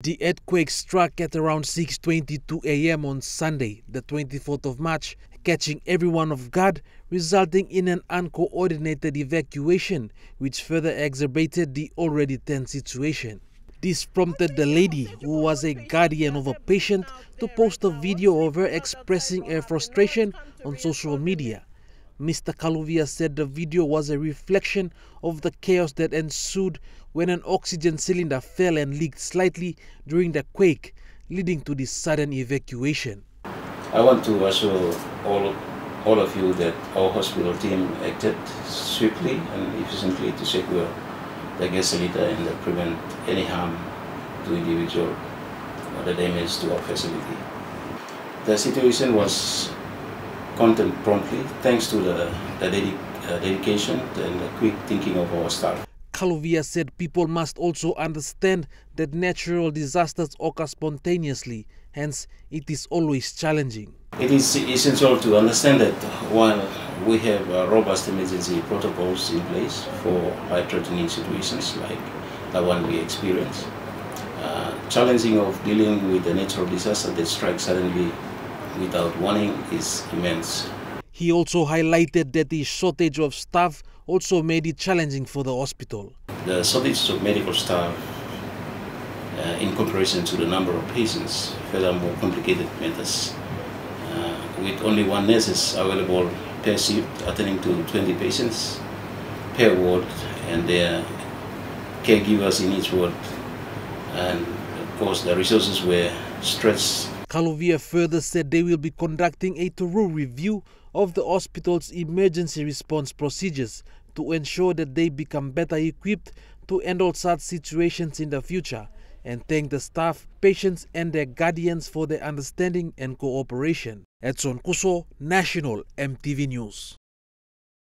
The earthquake struck at around 6:22 a.m. on Sunday, the 24th of March, catching everyone off guard, resulting in an uncoordinated evacuation, which further exacerbated the already tense situation. This prompted the lady, who was a guardian of a patient, to post a video of her expressing her frustration on social media. Mr. Kaluvia said the video was a reflection of the chaos that ensued when an oxygen cylinder fell and leaked slightly during the quake, leading to this sudden evacuation. I want to assure all, all of you that our hospital team acted swiftly and efficiently to secure the gas cylinder and prevent any harm to individual or the damage to our facility. The situation was content promptly thanks to the, the dedi uh, dedication and the quick thinking of our staff. Kaluvia said people must also understand that natural disasters occur spontaneously, hence it is always challenging. It is essential to understand that while we have uh, robust emergency protocols in place for life-threatening situations like the one we experience, uh, challenging of dealing with a natural disaster that strikes suddenly without warning is immense. He also highlighted that the shortage of staff also made it challenging for the hospital. The shortage of medical staff uh, in comparison to the number of patients further more complicated matters. Uh, with only one nurse available per shift attending to 20 patients per ward and their caregivers in each ward and of course the resources were stretched Kaluvia further said they will be conducting a thorough review of the hospital's emergency response procedures to ensure that they become better equipped to handle such situations in the future and thank the staff, patients and their guardians for their understanding and cooperation. Edson Kuso, National EMTV News.